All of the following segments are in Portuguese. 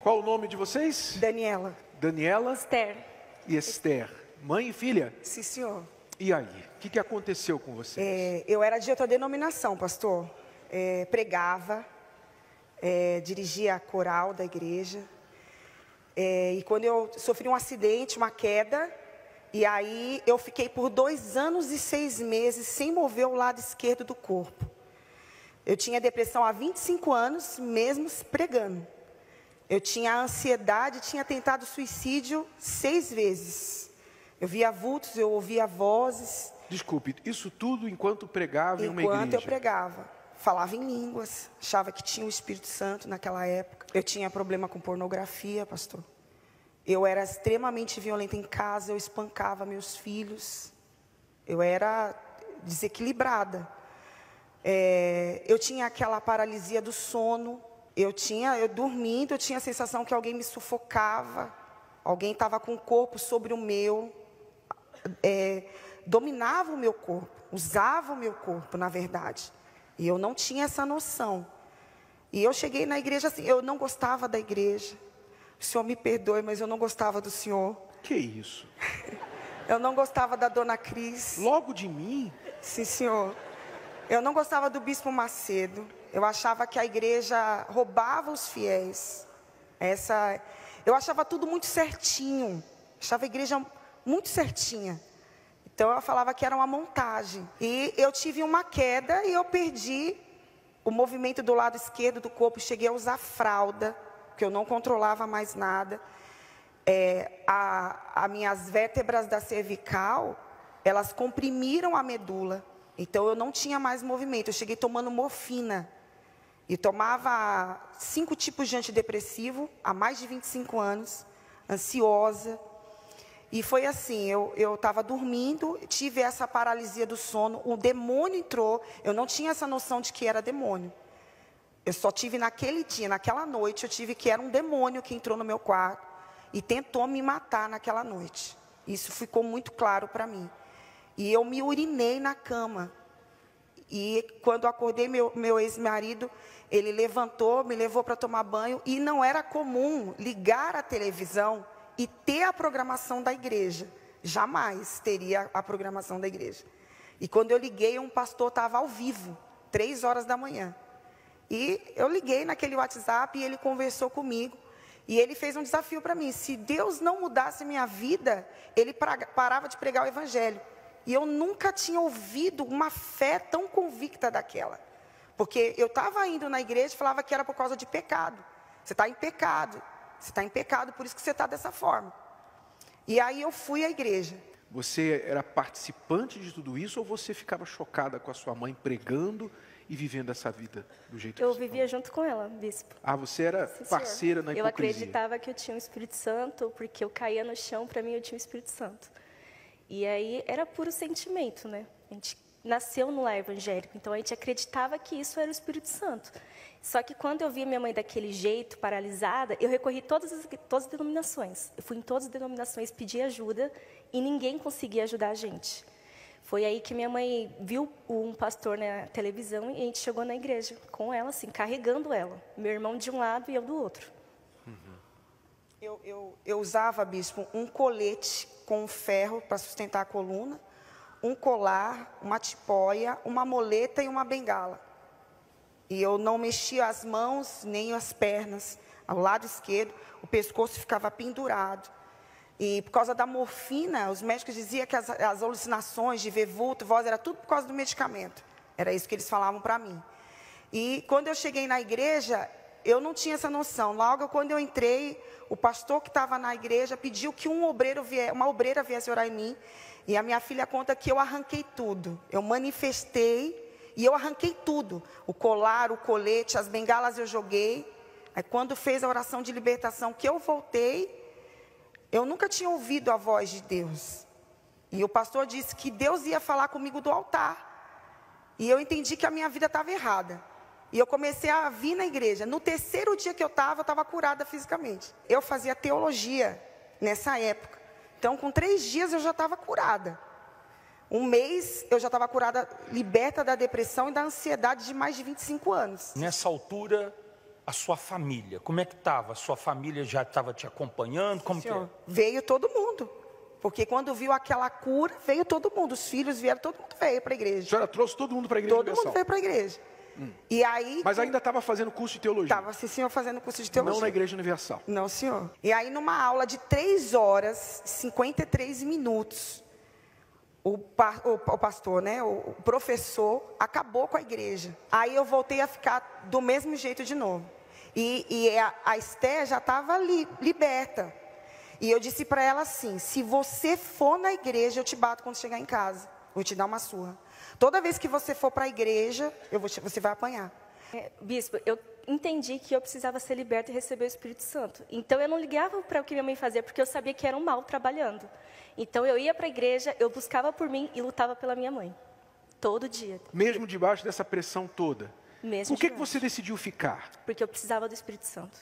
Qual o nome de vocês? Daniela. Daniela Esther, e Esther. Mãe e filha? Sim, senhor. E aí? O que, que aconteceu com vocês? É, eu era de outra denominação, pastor. É, pregava, é, dirigia a coral da igreja. É, e quando eu sofri um acidente, uma queda, e aí eu fiquei por dois anos e seis meses sem mover o lado esquerdo do corpo. Eu tinha depressão há 25 anos, mesmo pregando. Eu tinha ansiedade, tinha tentado suicídio seis vezes. Eu via vultos, eu ouvia vozes. Desculpe, isso tudo enquanto pregava em uma igreja? Enquanto eu pregava. Falava em línguas, achava que tinha o Espírito Santo naquela época. Eu tinha problema com pornografia, pastor. Eu era extremamente violenta em casa, eu espancava meus filhos. Eu era desequilibrada. É, eu tinha aquela paralisia do sono. Eu tinha, eu dormindo, eu tinha a sensação que alguém me sufocava. Alguém estava com o corpo sobre o meu. É, dominava o meu corpo, usava o meu corpo, na verdade. E eu não tinha essa noção. E eu cheguei na igreja assim, eu não gostava da igreja. O Senhor me perdoe, mas eu não gostava do Senhor. Que isso? Eu não gostava da dona Cris. Logo de mim? Sim, senhor. Eu não gostava do bispo Macedo. Eu achava que a igreja roubava os fiéis. Essa, eu achava tudo muito certinho. Achava a igreja muito certinha. Então eu falava que era uma montagem. E eu tive uma queda e eu perdi o movimento do lado esquerdo do corpo. Cheguei a usar fralda, porque eu não controlava mais nada. É, a, a minhas vértebras da cervical, elas comprimiram a medula. Então eu não tinha mais movimento. Eu cheguei tomando morfina. E tomava cinco tipos de antidepressivo há mais de 25 anos, ansiosa. E foi assim, eu estava dormindo, tive essa paralisia do sono, o demônio entrou, eu não tinha essa noção de que era demônio. Eu só tive naquele dia, naquela noite, eu tive que era um demônio que entrou no meu quarto e tentou me matar naquela noite. Isso ficou muito claro para mim. E eu me urinei na cama. E quando acordei, meu, meu ex-marido, ele levantou, me levou para tomar banho. E não era comum ligar a televisão e ter a programação da igreja. Jamais teria a programação da igreja. E quando eu liguei, um pastor estava ao vivo, três horas da manhã. E eu liguei naquele WhatsApp e ele conversou comigo. E ele fez um desafio para mim: se Deus não mudasse minha vida, ele parava de pregar o evangelho. E eu nunca tinha ouvido uma fé tão convicta daquela. Porque eu estava indo na igreja e falava que era por causa de pecado. Você está em pecado. Você está em pecado, por isso que você está dessa forma. E aí eu fui à igreja. Você era participante de tudo isso ou você ficava chocada com a sua mãe pregando e vivendo essa vida do jeito eu que vivia junto com ela, bispo. Ah, você era Sim, senhor. parceira na Eu hipocrisia. acreditava que eu tinha o Espírito Santo, porque eu caía no chão, para mim eu tinha o Espírito Santo. E aí era puro sentimento, né? A gente nasceu no lar evangélico, então a gente acreditava que isso era o Espírito Santo. Só que quando eu vi minha mãe daquele jeito, paralisada, eu recorri todas as todas as denominações. Eu fui em todas as denominações pedir ajuda e ninguém conseguia ajudar a gente. Foi aí que minha mãe viu um pastor na televisão e a gente chegou na igreja com ela, assim, carregando ela. Meu irmão de um lado e eu do outro. Eu, eu, eu usava, bispo, um colete com ferro para sustentar a coluna, um colar, uma tipóia, uma moleta e uma bengala. E eu não mexia as mãos nem as pernas. Ao lado esquerdo, o pescoço ficava pendurado. E por causa da morfina, os médicos diziam que as, as alucinações de ver vulto, voz, era tudo por causa do medicamento. Era isso que eles falavam para mim. E quando eu cheguei na igreja, eu não tinha essa noção. Logo quando eu entrei, o pastor que estava na igreja pediu que um obreiro uma obreira viesse orar em mim. E a minha filha conta que eu arranquei tudo. Eu manifestei e eu arranquei tudo. O colar, o colete, as bengalas eu joguei. Aí quando fez a oração de libertação que eu voltei, eu nunca tinha ouvido a voz de Deus. E o pastor disse que Deus ia falar comigo do altar. E eu entendi que a minha vida estava errada. E eu comecei a vir na igreja. No terceiro dia que eu estava, eu estava curada fisicamente. Eu fazia teologia nessa época. Então, com três dias eu já estava curada. Um mês eu já estava curada, liberta da depressão e da ansiedade de mais de 25 anos. Nessa altura, a sua família. Como é que estava? A sua família já estava te acompanhando? Como que é? Veio todo mundo. Porque quando viu aquela cura, veio todo mundo. Os filhos vieram, todo mundo veio para a A igreja. senhora trouxe todo mundo para a igreja Todo mundo veio para a igreja. E aí, Mas ainda estava fazendo curso de teologia. estava esse senhor fazendo curso de teologia. Não na igreja universal. Não, senhor. E aí, numa aula de 3 horas, 53 minutos, o, pa- o- o pastor, né, o, o professor, acabou com a igreja. Aí eu voltei a ficar do mesmo jeito de novo. E, e a, a Esté já estava li, liberta. E eu disse para ela assim: se você for na igreja, eu te bato quando chegar em casa. Vou te dar uma surra. Toda vez que você for para a igreja, eu vou te- você vai apanhar. É, Bispo, eu entendi que eu precisava ser liberta e receber o Espírito Santo. Então eu não ligava para o que minha mãe fazia, porque eu sabia que era um mal trabalhando. Então eu ia para a igreja, eu buscava por mim e lutava pela minha mãe. Todo dia. Mesmo debaixo dessa pressão toda. Mesmo Por que, que você decidiu ficar? Porque eu precisava do Espírito Santo.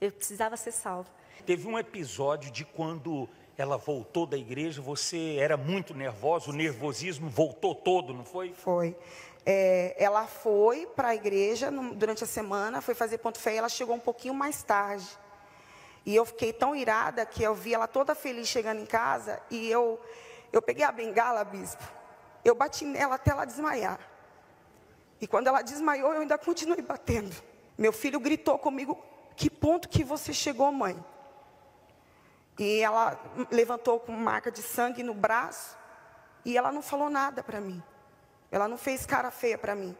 Eu precisava ser salvo. Teve um episódio de quando ela voltou da igreja, você era muito nervosa, o nervosismo voltou todo, não foi? Foi. É, ela foi para a igreja no- durante a semana, foi fazer ponto fé e ela chegou um pouquinho mais tarde. E eu fiquei tão irada que eu vi ela toda feliz chegando em casa e eu, eu peguei a bengala, bispo, eu bati nela até ela desmaiar. E quando ela desmaiou, eu ainda continuei batendo. Meu filho gritou comigo: Que ponto que você chegou, mãe? E ela levantou com marca de sangue no braço e ela não falou nada para mim. Ela não fez cara feia para mim.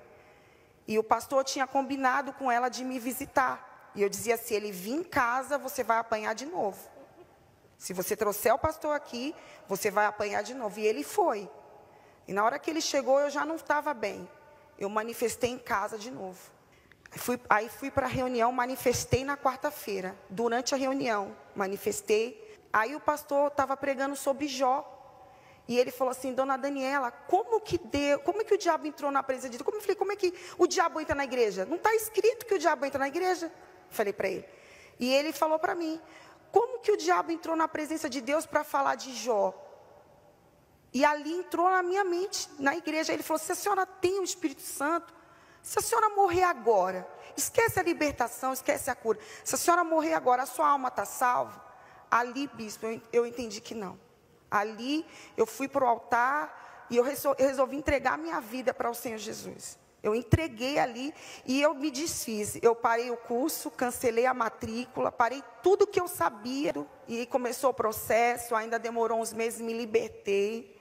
E o pastor tinha combinado com ela de me visitar. E eu dizia: se ele vir em casa, você vai apanhar de novo. Se você trouxer o pastor aqui, você vai apanhar de novo. E ele foi. E na hora que ele chegou, eu já não estava bem. Eu manifestei em casa de novo. Fui, aí fui para a reunião, manifestei na quarta-feira. Durante a reunião, manifestei. Aí o pastor estava pregando sobre Jó. E ele falou assim, dona Daniela, como que deu, como que o diabo entrou na presença de Deus? Como eu falei, como é que o diabo entra na igreja? Não está escrito que o diabo entra na igreja? Falei para ele. E ele falou para mim, como que o diabo entrou na presença de Deus para falar de Jó? E ali entrou na minha mente, na igreja. Ele falou: se a senhora tem o Espírito Santo, se a senhora morrer agora, esquece a libertação, esquece a cura. Se a senhora morrer agora, a sua alma está salva. Ali, bispo, eu, entendi que não. Ali eu fui para o altar e eu resolvi entregar a minha vida para o Senhor Jesus. Eu entreguei ali e eu me desfiz. Eu parei o curso, cancelei a matrícula, parei tudo que eu sabia. E começou o processo, ainda demorou uns meses, me libertei.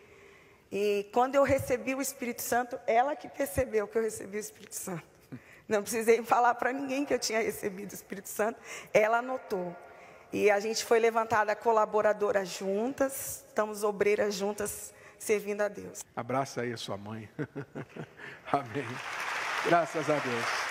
E quando eu recebi o Espírito Santo, ela que percebeu que eu recebi o Espírito Santo. Não precisei falar para ninguém que eu tinha recebido o Espírito Santo, ela notou. E a gente foi levantada colaboradora juntas, estamos obreiras juntas, servindo a Deus. Abraça aí a sua mãe. Amém. Graças a Deus.